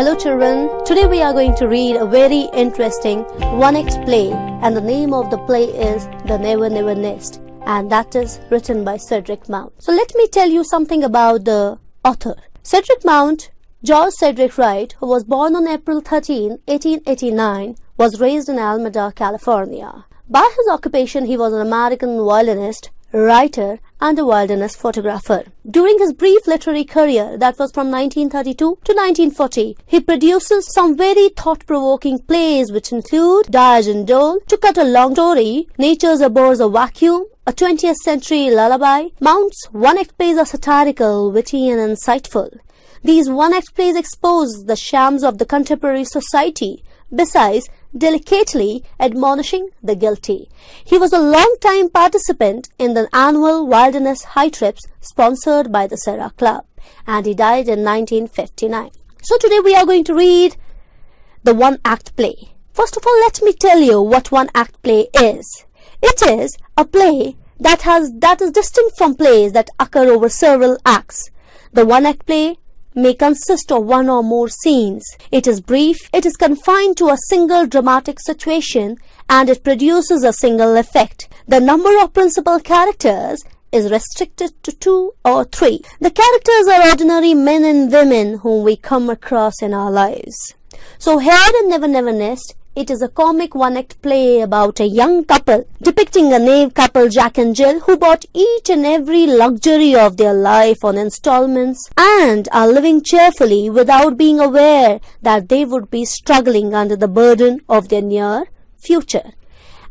Hello children, today we are going to read a very interesting one act play and the name of the play is The Never Never Nest and that is written by Cedric Mount. So let me tell you something about the author. Cedric Mount, George Cedric Wright, who was born on April 13, 1889, was raised in Alameda, California. By his occupation, he was an American violinist, writer, and a wilderness photographer. During his brief literary career, that was from 1932 to 1940, he produces some very thought-provoking plays which include Diogenes Dole, To Cut a Long Story, Nature's Abhors a Vacuum, a 20th century lullaby, Mount's one-act plays are satirical, witty, and insightful. These one-act plays expose the shams of the contemporary society. Besides, delicately admonishing the guilty. He was a long-time participant in the annual wilderness high trips sponsored by the Sierra Club and he died in 1959. So today we are going to read the one-act play. First of all, let me tell you what one-act play is. It is a play that has that is distinct from plays that occur over several acts. The one-act play may consist of one or more scenes. It is brief, it is confined to a single dramatic situation, and it produces a single effect. The number of principal characters is restricted to two or three. The characters are ordinary men and women whom we come across in our lives. So here in Never Never Nest, it is a comic one-act play about a young couple depicting a naive couple Jack and Jill who bought each and every luxury of their life on installments and are living cheerfully without being aware that they would be struggling under the burden of their near future.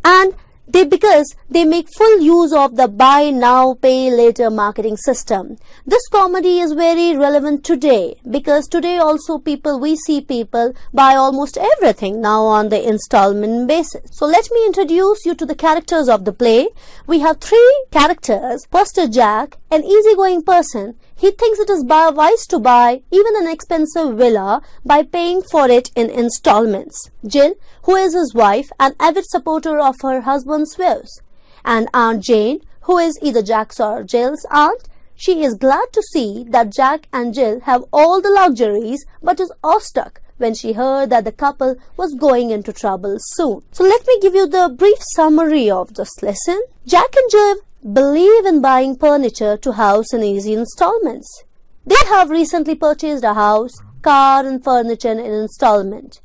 And they because they make full use of the buy now pay later marketing system. This comedy is very relevant today because today also people we see people buy almost everything now on the installment basis. So let me introduce you to the characters of the play. We have three characters. Is jack an easygoing person he thinks it is wise to buy even an expensive villa by paying for it in installments. Jill, who is his wife, an avid supporter of her husband's views, and Aunt Jane, who is either Jack's or Jill's aunt, she is glad to see that Jack and Jill have all the luxuries but is awestruck when she heard that the couple was going into trouble soon. So let me give you the brief summary of this lesson. Jack and Jill believe in buying furniture to house in easy installments. They have recently purchased a house, car and furniture in installment.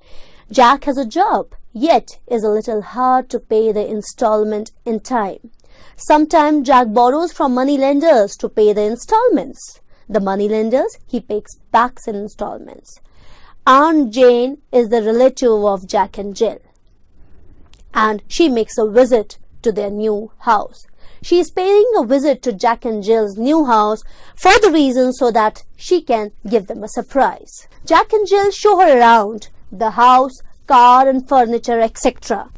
Jack has a job, yet is a little hard to pay the installment in time. Sometimes Jack borrows from money lenders to pay the installments. The money lenders he pays back in installments. Aunt Jane is the relative of Jack and Jill. And she makes a visit to their new house. She is paying a visit to Jack and Jill's new house for the reason so that she can give them a surprise. Jack and Jill show her around the house, car and furniture, etc.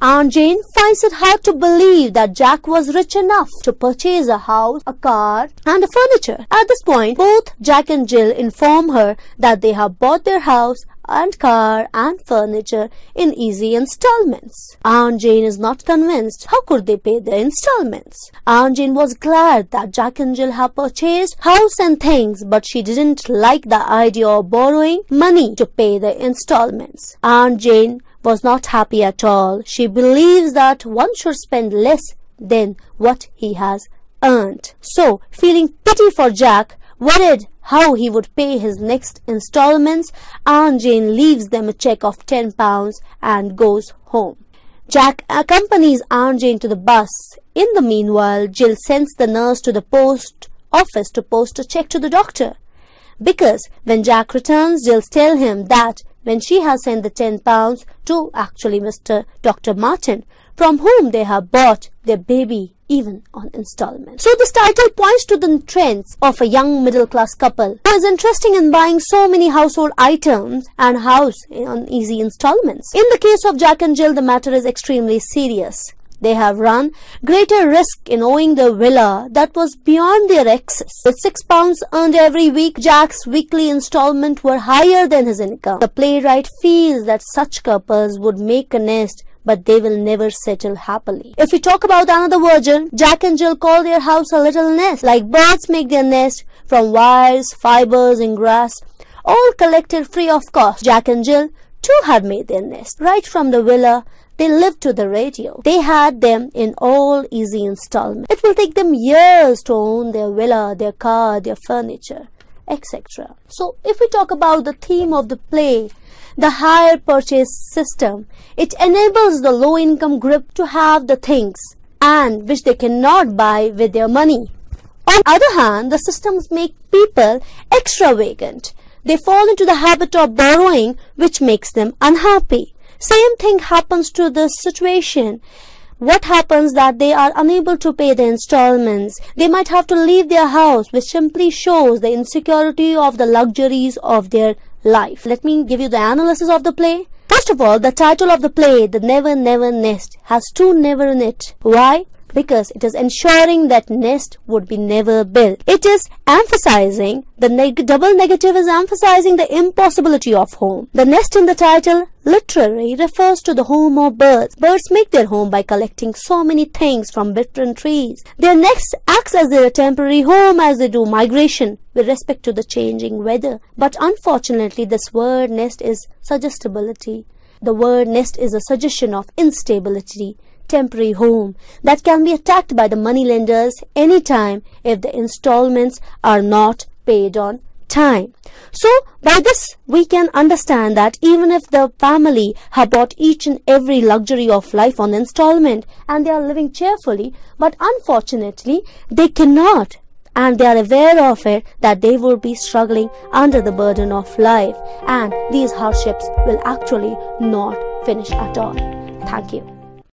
Aunt Jane finds it hard to believe that Jack was rich enough to purchase a house, a car, and a furniture. At this point, both Jack and Jill inform her that they have bought their house and car and furniture in easy installments. Aunt Jane is not convinced. How could they pay the installments? Aunt Jane was glad that Jack and Jill had purchased house and things, but she didn't like the idea of borrowing money to pay the installments. Aunt Jane was not happy at all. She believes that one should spend less than what he has earned. So, feeling pity for Jack, worried how he would pay his next installments, Aunt Jane leaves them a check of ten pounds and goes home. Jack accompanies Aunt Jane to the bus. In the meanwhile, Jill sends the nurse to the post office to post a check to the doctor. Because when Jack returns, Jill tells him that when she has sent the ten pounds to actually Mr. Dr. Martin, from whom they have bought their baby even on installment. So this title points to the trends of a young middle class couple who is interested in buying so many household items and house on easy installments. In the case of Jack and Jill, the matter is extremely serious. They have run greater risk in owing the villa that was beyond their excess. With six pounds earned every week, Jack's weekly installment were higher than his income. The playwright feels that such couples would make a nest but they will never settle happily. If we talk about another version, Jack and Jill call their house a little nest. Like birds make their nest from wires, fibers, and grass. all collected free of cost. Jack and Jill too had made their nest. Right from the villa, they lived to the radio. They had them in all easy installments. It will take them years to own their villa, their car, their furniture, etc. So if we talk about the theme of the play, the hire purchase system, it enables the low income group to have the things and which they cannot buy with their money. On the other hand, the systems make people extravagant. They fall into the habit of borrowing which makes them unhappy. Same thing happens to this situation what happens that they are unable to pay the installments. They might have to leave their house, which simply shows the insecurity of the luxuries of their life. Let me give you the analysis of the play. First of all, the title of the play, The Never Never Nest, has two never in it. Why? Because it is ensuring that nest would be never built. It is emphasizing the neg double negative is emphasizing the impossibility of home. The nest in the title literally refers to the home of birds. Birds make their home by collecting so many things from different trees. Their nest acts as their temporary home as they do migration with respect to the changing weather. But unfortunately, this word nest is suggestibility. The word nest is a suggestion of instability temporary home that can be attacked by the moneylenders anytime if the installments are not paid on time. So by this we can understand that even if the family have bought each and every luxury of life on installment and they are living cheerfully but unfortunately they cannot and they are aware of it that they will be struggling under the burden of life and these hardships will actually not finish at all. Thank you.